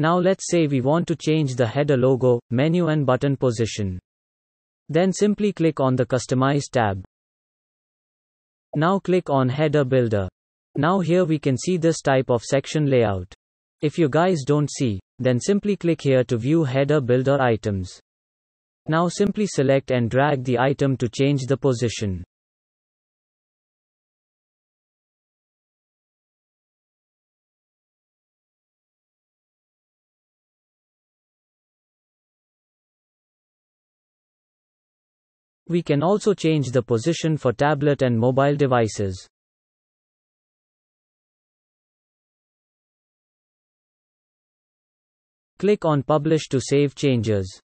Now let's say we want to change the header logo, menu and button position. Then simply click on the Customize tab. Now click on Header Builder. Now here we can see this type of section layout. If you guys don't see, then simply click here to view Header Builder items. Now simply select and drag the item to change the position. We can also change the position for tablet and mobile devices. Click on Publish to save changes.